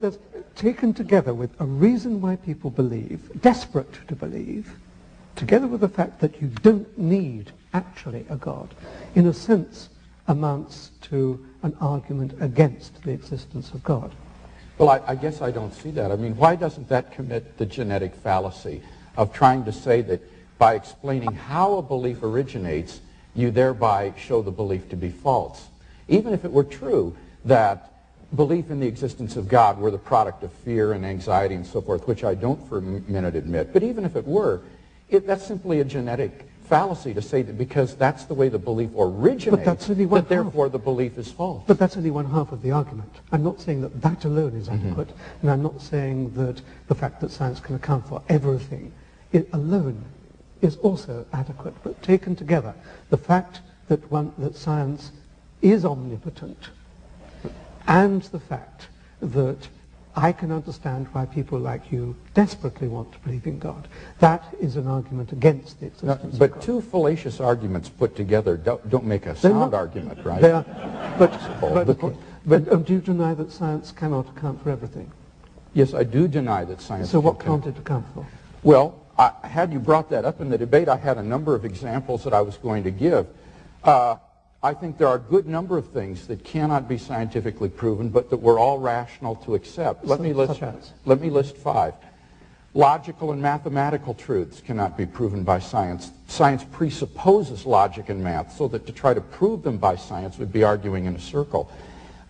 that taken together with a reason why people believe, desperate to believe, together with the fact that you don't need actually a God, in a sense amounts to an argument against the existence of God. Well, I, I, guess I don't see that. I mean, why doesn't that commit the genetic fallacy of trying to say that by explaining how a belief originates, you thereby show the belief to be false? Even if it were true that belief in the existence of God were the product of fear and anxiety and so forth, which I don't for a minute admit, but even if it were, it, that's simply a genetic fallacy to say that because that's the way the belief originates, but that's that therefore half. the belief is false. But that's only one half of the argument. I'm not saying that that alone is mm-hmm. adequate, mm-hmm. and I'm not saying that the fact that science can account for everything alone is also adequate. But taken together, the fact that, one, that science is omnipotent and the fact that I can understand why people like you desperately want to believe in God. That is an argument against the existence no, But two fallacious arguments put together don't, don't make a sound argument, right? They are, but, but, but, but um, do you deny that science cannot account for everything? Yes, I do deny that science So what can't it account for? Well, I, had you brought that up in the debate, I had a number of examples that I was going to give. Uh, I think there are a good number of things that cannot be scientifically proven, but that we're all rational to accept. Let me list, let me list five. Logical and mathematical truths cannot be proven by science. Science presupposes logic and math, so that to try to prove them by science would be arguing in a circle.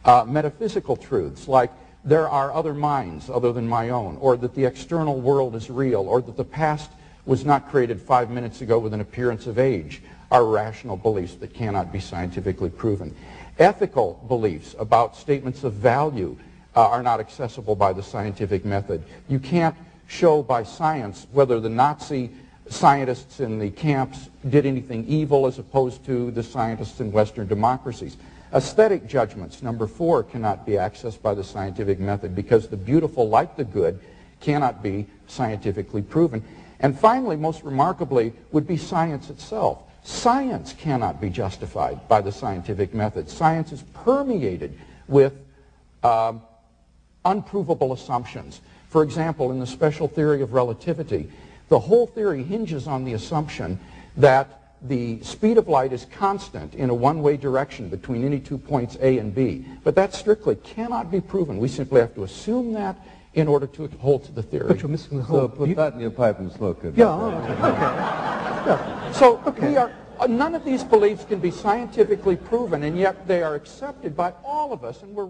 Uh, metaphysical truths, like there are other minds other than my own, or that the external world is real, or that the past was not created five minutes ago with an appearance of age, are rational beliefs that cannot be scientifically proven. Ethical beliefs about statements of value uh, are not accessible by the scientific method. You can't show by science whether the Nazi scientists in the camps did anything evil as opposed to the scientists in Western democracies. Aesthetic judgments, number four, cannot be accessed by the scientific method because the beautiful, like the good, cannot be scientifically proven. And finally, most remarkably, would be science itself. Science cannot be justified by the scientific method. Science is permeated with um, unprovable assumptions. For example, in the special theory of relativity, the whole theory hinges on the assumption that the speed of light is constant in a one-way direction between any two points A and B. But that strictly cannot be proven. We simply have to assume that in order to hold to the theory. But you're missing the whole... So put you, that in your pipe and smoke it. Yeah, okay. yeah. So okay. we are uh, none of these beliefs can be scientifically proven, and yet they are accepted by all of us, and we're